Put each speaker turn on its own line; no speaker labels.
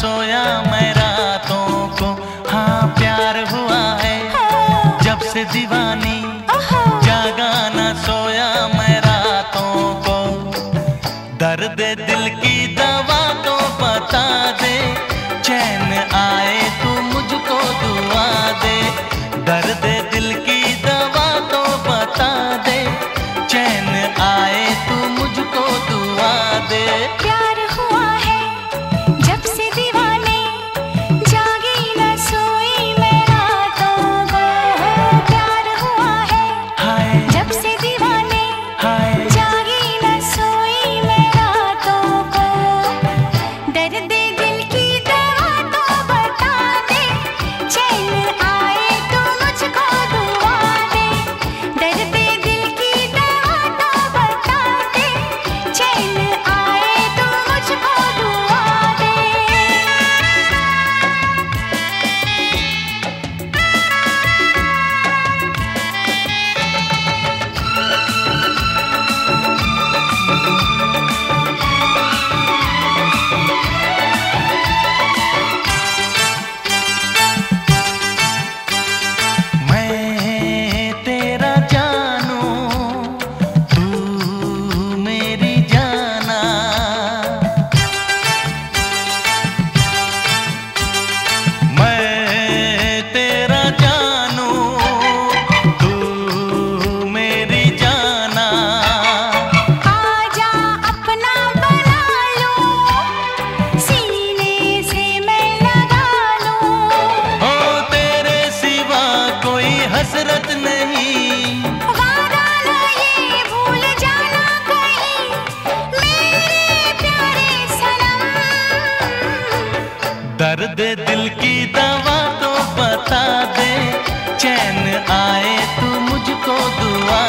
सोया मैं रातों को। हाँ प्यार हुआ है। जब से दीवानी जागा ना सोया मैं रातों को। दर्द दिल की दवा तो बता दे। चैन आए तू मुझको दुआ दे। कर दिल की दवा तो बता दे चैन आए तू मुझको दुआ